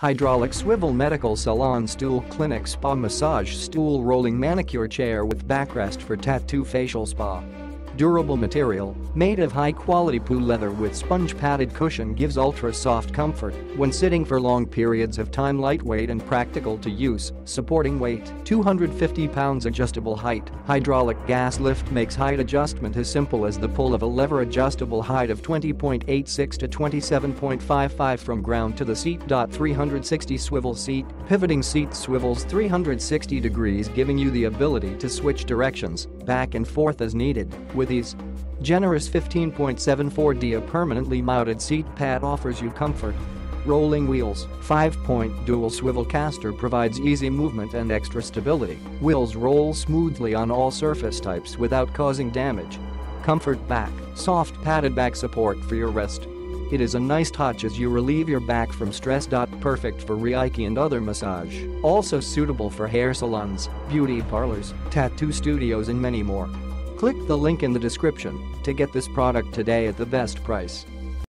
Hydraulic swivel medical salon stool clinic spa massage stool rolling manicure chair with backrest for tattoo facial spa. Durable material, made of high-quality PU leather with sponge-padded cushion gives ultra-soft comfort when sitting for long periods of time lightweight and practical to use, supporting weight 250 pounds adjustable height. Hydraulic gas lift makes height adjustment as simple as the pull of a lever adjustable height of 20.86 to 27.55 from ground to the seat. 360 swivel seat, pivoting seat swivels 360 degrees giving you the ability to switch directions back and forth as needed with ease. Generous 15.74D a permanently mounted seat pad offers you comfort. Rolling wheels, 5-point dual swivel caster provides easy movement and extra stability. Wheels roll smoothly on all surface types without causing damage. Comfort back, soft padded back support for your rest. It is a nice touch as you relieve your back from stress. Perfect for Reiki and other massage. Also suitable for hair salons, beauty parlors, tattoo studios and many more. Click the link in the description to get this product today at the best price.